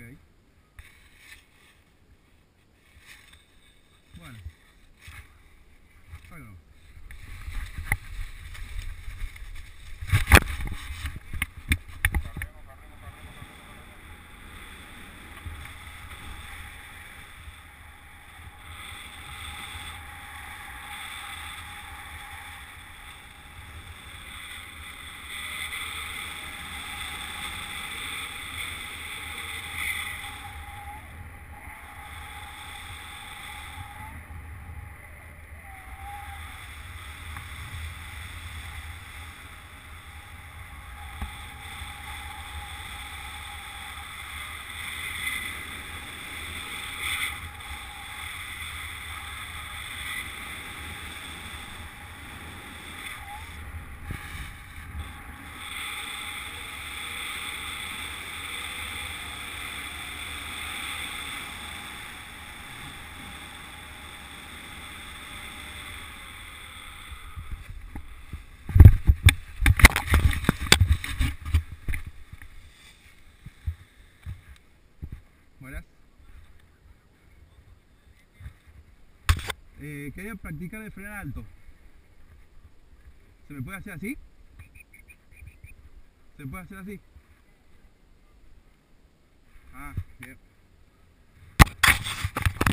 Okay. Buenas. Eh, quería practicar el frenar alto. ¿Se me puede hacer así? ¿Se puede hacer así? Ah, bien.